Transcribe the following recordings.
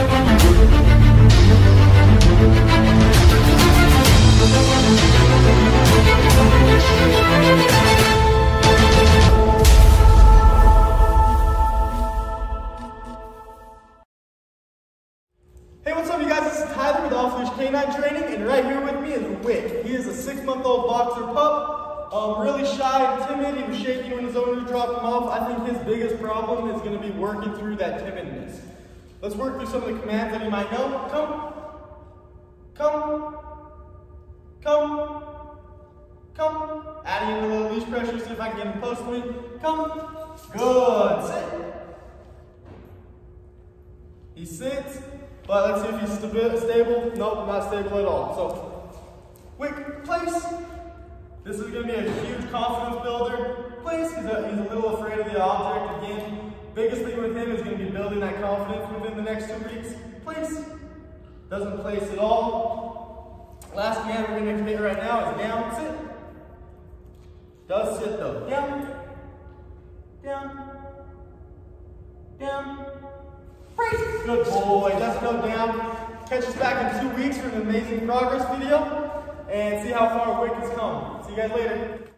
Hey, what's up, you guys? This is Tyler with Off Leash Canine Training, and right here with me is Wick. He is a six-month-old boxer pup. Um, really shy and timid. He was shaking when his owner dropped him off. I think his biggest problem is going to be working through that timidness. Let's work through some of the commands that he might know. Come. Come. Come. Come. Adding in a little leash pressure, see if I can get him close to me. Come. Good. Sit. He sits, but let's see if he's stabi- stable. Nope, not stable at all. So, quick, place. This is gonna be a huge confidence builder. Place, he's a, he's a little afraid of the object. Again, biggest thing with him is gonna be building that confidence within the next two weeks. Place, doesn't place at all. Last man we're gonna commit right now is down, sit. Does sit though. Down, down, down. Praise. Good boy. Just go down. Catch us back in two weeks for an amazing progress video and see how far Wick has come. See you guys later.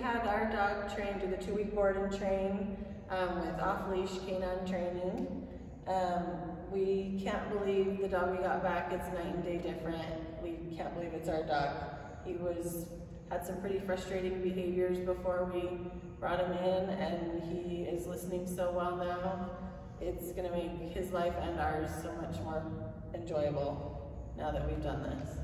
Had our dog trained with the two-week board and train um, with off-leash canine training. Um, we can't believe the dog we got back, it's night and day different. We can't believe it's our dog. He was had some pretty frustrating behaviors before we brought him in and he is listening so well now. It's gonna make his life and ours so much more enjoyable now that we've done this.